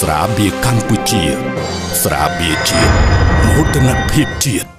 ស្រាបៀរកម្ពុជា ស្រាបៀរជាតិមោទនភាពជាតិ